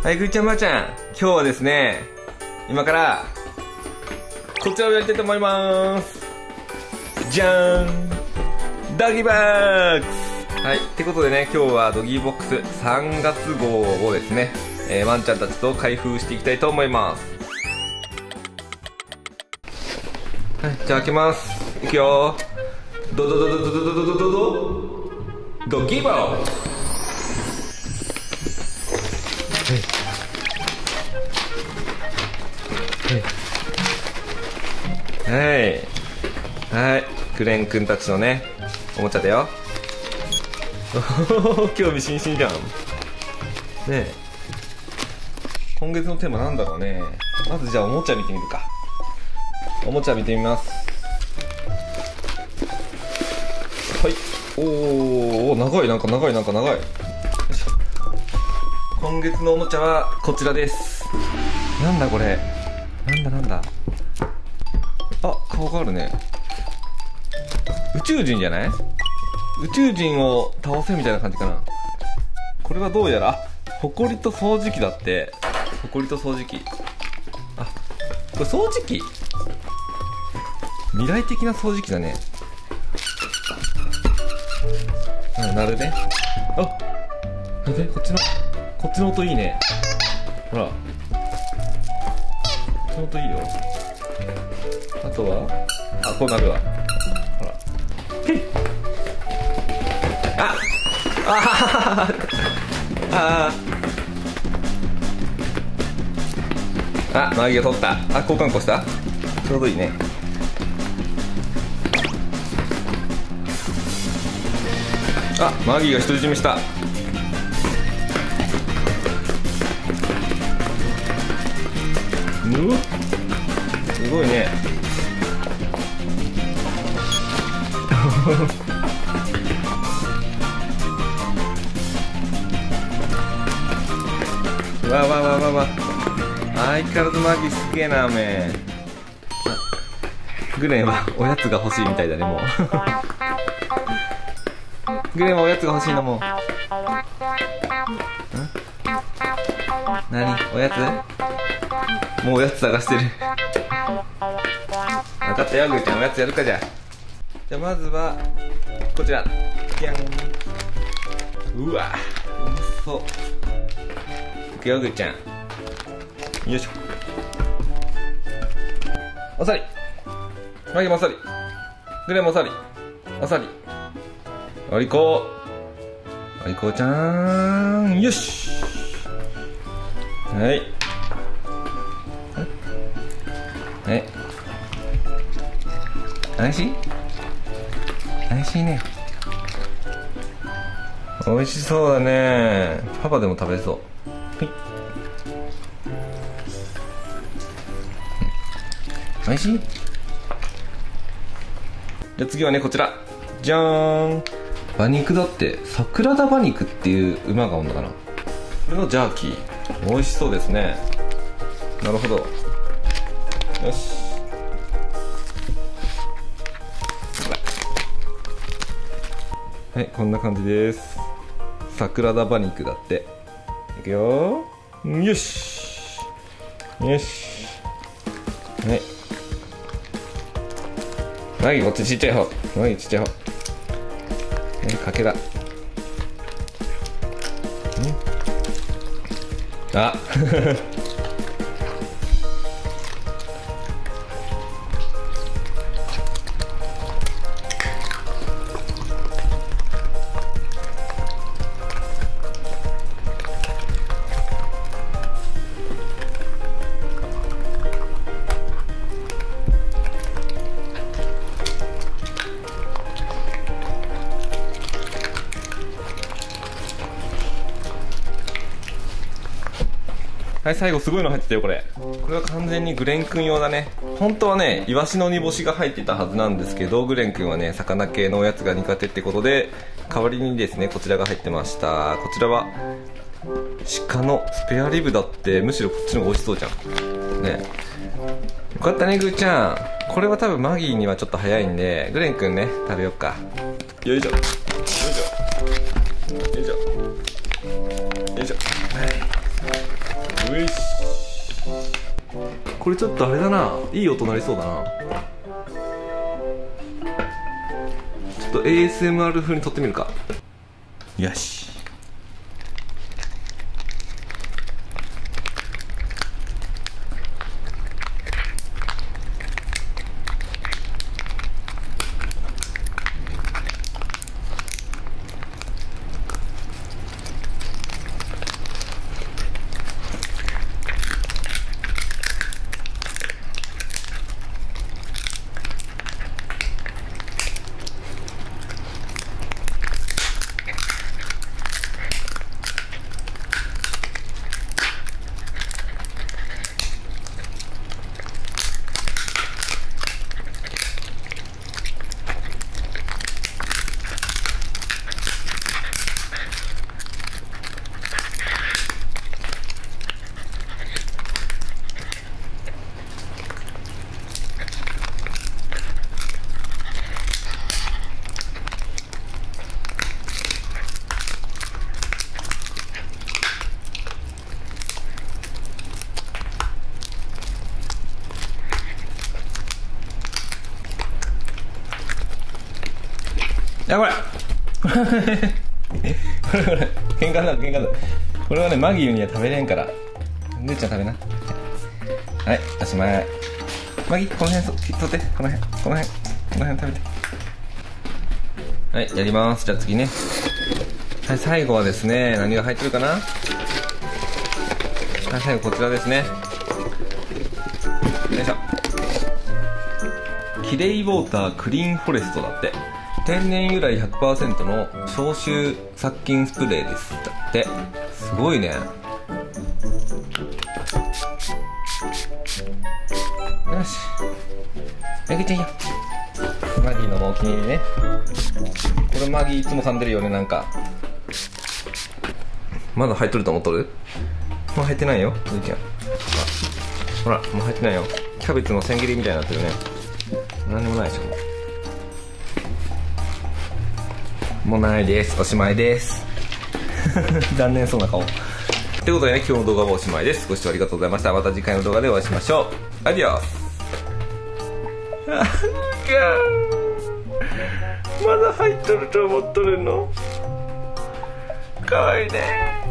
はい、ぐいちゃんばあちゃん。今日はですね、今から、こちらをやりたいと思います。じゃーんドギーボックスはい、ってことでね、今日はドギーボックス3月号をですね、えー、ワンちゃんたちと開封していきたいと思います。はい、じゃあ開けます。いくよドドドドドドドドドドドドギーボックスはい。はい。クレン君たちのね、おもちゃだよ。興味津々じゃん。ねえ。今月のテーマなんだろうね。まずじゃあおもちゃ見てみるか。おもちゃ見てみます。はい。おーおー、長い、なんか長い、なんか長い。今月のおもちゃはこちらです。なんだこれ。なんだなんだ。あ顔があるね。宇宙人じゃない？宇宙人を倒せみたいな感じかな。これはどうやらあほこりと掃除機だって。ほこりと掃除機。あこれ掃除機？未来的な掃除機だね。あなるね。あなるね。こっちの。こっちの音いいね。ほら。こっちの音いいよ。あとは？あこうなるわ。ほら。へいあああああマギが取った。あ交換庫した？ちょうどいいね。あマギーが独り占めした。うわすごいね。わわわわわ。相変わらずマギすげえなおめグレンはおやつが欲しいみたいだねもう。グレンはおやつが欲しいのもう。何？おやつ？もうおやつ探してる。分かったよグーちゃんおやつやるかじゃ。あじゃあまずはこちら。じゃんうわ。うまそう。いくよグーちゃん。よいしょ。あさり。マギもあさりグレもあさりあさり。おりこおりこちゃん。よし。はい。はいしい？美味しいね。美味しそうだね。パパでも食べそう。はい。美味しい？じゃあ次はねこちら。じゃーん。馬肉だって桜田馬肉っていう馬がおんのかな？これのジャーキー。美味しそうですね。なるほど。よしはいこんな感じです。桜田馬肉だって。いくよ。よし。よし。はい。マギこっちちっちゃい方。マギちっちゃい方。はいかけだ。あ。はい最後すごいの入ってたよこれ。これは完全にグレン君用だね。本当はねイワシの煮干しが入ってたはずなんですけどグレン君はね魚系のおやつが苦手ってことで代わりにですねこちらが入ってました。こちらは鹿のスペアリブだってむしろこっちの方が美味しそうじゃん。ね。よかったねグーちゃん。これは多分マギーにはちょっと早いんでグレン君ね食べよっか。よいしょ。これちょっとあれだな。いい音なりそうだな。ちょっと ASMR 風に撮ってみるか。よしいやこれ。これこれ。喧嘩だ喧嘩だ。これはねマギーには食べれんから。姉ちゃん食べな。はいおしまいマギーこの辺取って。この辺。この辺。この辺食べて。はいやります。じゃあ次ね。はい最後はですね何が入ってるかな？はい最後こちらですね。よいしょ。キレイウォータークリーンフォレストだって。天然由来100%の消臭殺菌スプレーですだって。すごいね。よし。あげちゃいよ。マギーのお気に入りね。これマギーいつも噛んでるよねなんか。まだ入っとると思っとる？もう入ってないよゆうちゃん。ほらもう入ってないよ。キャベツの千切りみたいになってるね。何でもないでしょもうないです。おしまいです。残念そうな顔。ということでね今日の動画はおしまいです。ご視聴ありがとうございました。また次回の動画でお会いしましょう。アディオス。まだ入っとると思っとるの？かわいいね。